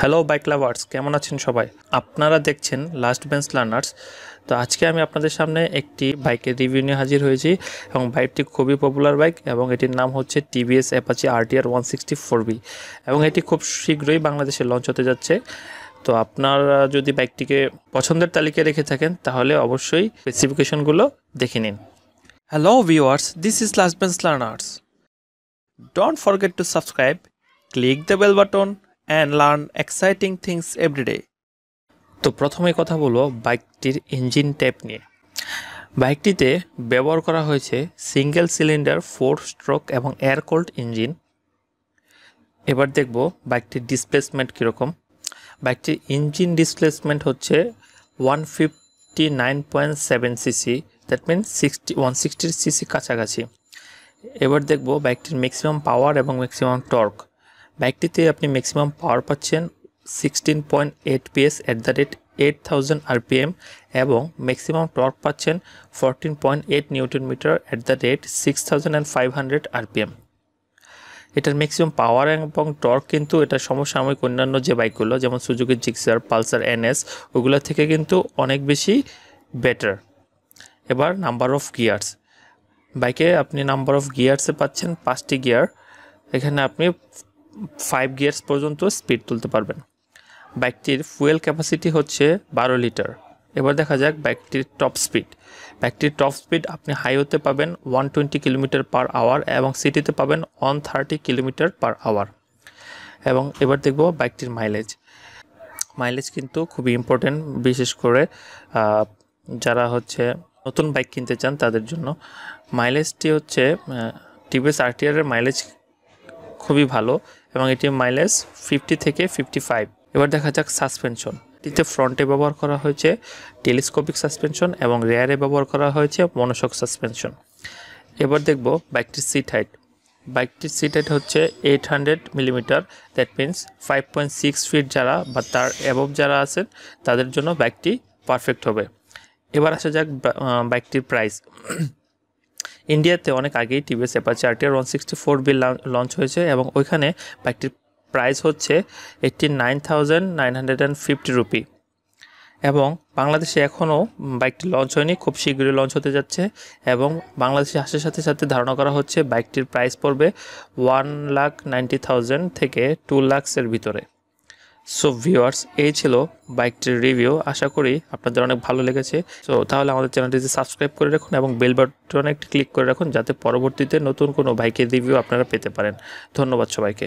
Hello bike lovers কেমন আছেন সবাই? আপনারা দেখছেন লাস্ট বেঞ্চ লার্নার্স তো আজকে আমি আপনাদের সামনে একটি বাইকের রিভিউ নিয়ে হাজির হয়েছি এবং বাইকটি খুবই পপুলার বাইক এবং এটির নাম হচ্ছে TVS Apache RTR one sixty four B এবং এটি খুব শীঘ্রই বাংলাদেশে লঞ্চ হতে যাচ্ছে। তো আপনারা যদি বাইকটিকে পছন্দের তালিকায় রেখে থাকেন তাহলে অবশ্যই স্পেসিফিকেশনগুলো দেখে নিন। Hello viewers this is last bench learners Don't forget to subscribe, click the bell button and learn exciting things everyday তো প্রথমে কথা বলব বাইকটির ইঞ্জিন টাইপ নিয়ে। বাইকটিতে ব্যবহার করা হয়েছে সিঙ্গেল সিলিন্ডার ফোর স্ট্রোক এবং এয়ার কোল্ড ইঞ্জিন এবার দেখব বাইকটির ডিসপ্লেসমেন্ট কীরকম। বাইকটির ইঞ্জিন ডিসপ্লেসমেন্ট হচ্ছে one fifty nine point seven CC that means sixty one সিক্সটির CC কাছাকাছি। এবার দেখব বাইকটির ম্যাক্সিমাম পাওয়ার এবং ম্যাক্সিমাম টর্ক বাইকটিতে আপনি ম্যাক্সিমাম পাওয়ার পাচ্ছেন sixteen point eight PS at the rate eight thousand RPM এবং ম্যাক্সিমাম টর্ক পাচ্ছেন fourteen point eight newton metre at the rate six thousand and five hundred RPM এটার maximum power এবং torque কিন্তু এটা সমসাময়িক অন্যান্য যে বাইকগুলো যেমন সুজুকি জিক্সার পালসার এনএস ওগুলো থেকে কিন্তু অনেক বেশি বেটার এবার নাম্বার অফ গিয়ার্স বাইকে আপনি নাম্বার অফ গিয়ার্সে পাচ্ছেন পাঁচটি গিয়ার এখানে আপনি ফাইভ গিয়ার্স পর্যন্ত স্পিড তুলতে পারবেন। বাইকটির ফুয়েল ক্যাপাসিটি হচ্ছে বারো লিটার। এবার দেখা যাক বাইকটির টপ স্পিড। বাইকটির টপ স্পিড আপনি হাইওয়েতে পাবেন one twenty kilometre per hour এবং সিটিতে পাবেন one thirty kilometre per hour. এবং এবার দেখব বাইকটির মাইলেজ। মাইলেজ কিন্তু খুবই ইম্পর্টেন্ট বিশেষ করে যারা হচ্ছে নতুন বাইক কিনতে চান তাদের জন্য। মাইলেজটি হচ্ছে টিভিএস আরটিআরের মাইলেজ খুবই ভালো এবং এটির মাইলেজ ফিফটি থেকে ফিফটি ফাইভ এবার দেখা যাক সাসপেনশন এটিতে ফ্রন্টে ব্যবহার করা হয়েছে টেলিস্কোপিক সাসপেনশন এবং রেয়ারে ব্যবহার করা হয়েছে মনোশক সাসপেনশন এবার দেখব বাইকটির সিট হাইট বাইকটির সিট হাইট হচ্ছে eight hundred millimetre that means five point six feet যারা বা তার অ্যাবভ যারা আছেন, তাদের জন্য বাইকটি পারফেক্ট হবে। এবার আসা যাক বাইকটির প্রাইস ইন্ডিয়াতে অনেক আগেই TVS Apache RTR one sixty four B launch হয়েছে এবং ওইখানে বাইকটির প্রাইস হচ্ছে eighty nine thousand nine hundred and fifty rupee এবং বাংলাদেশে এখনও বাইকটি লঞ্চ হয়নি, খুব শীঘ্রই লঞ্চ হতে যাচ্ছে এবং বাংলাদেশে আসার সাথে সাথে ধারণা করা হচ্ছে বাইকটির প্রাইস পড়বে ওয়ান লাখ নাইনটি থাউজেন্ড থেকে টু লাখসের ভিতরে। সো ভিউয়ার্স এই ছিল বাইকটির রিভিউ আশা করি আপনাদের অনেক ভালো লেগেছে। সো তাহলে আমাদের চ্যানেলটিতে সাবস্ক্রাইব করে রাখুন এবং বেল বাটনে একটি ক্লিক করে রাখুন, যাতে পরবর্তীতে নতুন কোনো বাইকের রিভিউ আপনারা পেতে পারেন। ধন্যবাদ সবাইকে।